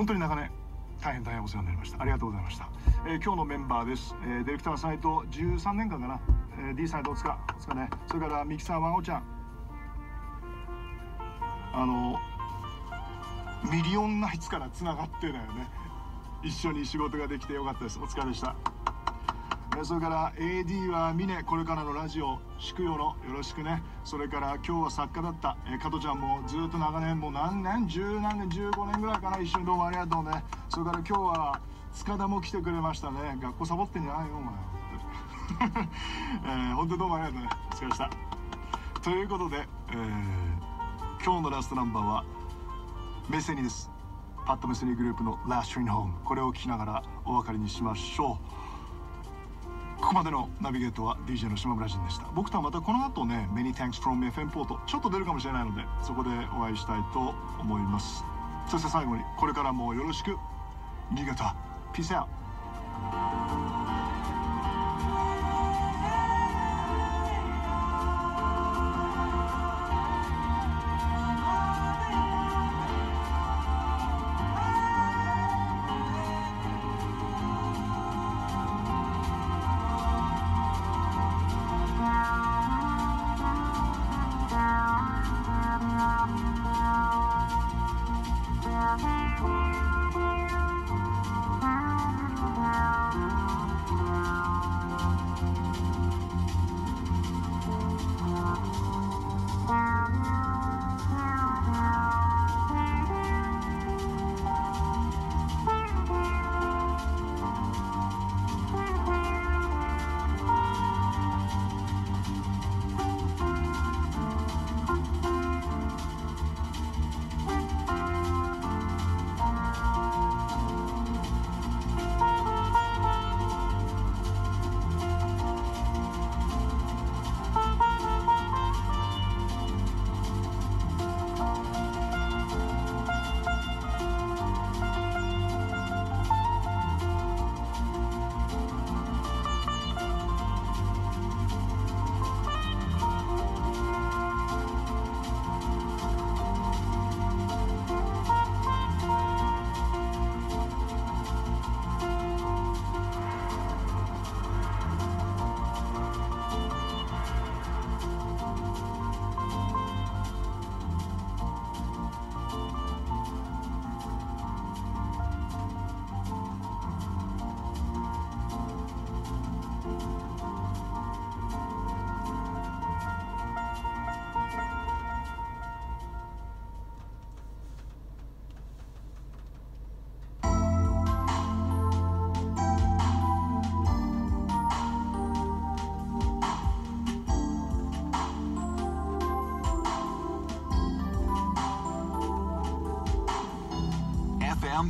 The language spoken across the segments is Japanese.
本当に長年大変大変お世話になりました。ありがとうございました、えー、今日のメンバーです、えー、ディレクターサイト13年間かな、えー、D サイトおつかおつかね。それからミキサーワンオちゃん。あのミリオンナイツからつながってだよね。一緒に仕事ができてよかったです。お疲れでした。それから AD は峰これからのラジオ祝よのよろしくね。それから今日は作家だったえ加トちゃんもずっと長年もう何年十何年15年ぐらいかな一緒にどうもありがとうね。それから今日は塚田も来てくれましたね。学校サボってんじゃないよお前。えー、本当どうもありがとうね。お疲れでした。ということで、えー、今日のラストナンバーはメッセニです。パッドメッセニグループの「ラスト・イン・ホーム」これを聞きながらお別れにしましょう。こまでのナビゲートは DJ の島村仁でした。僕とはまたこの後ね Many Thanks from FM ポートちょっと出るかもしれないのでそこでお会いしたいと思います。そして最後にこれからもよろしく。新潟 Peace out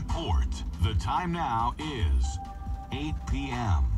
Port. The time now is 8 p.m.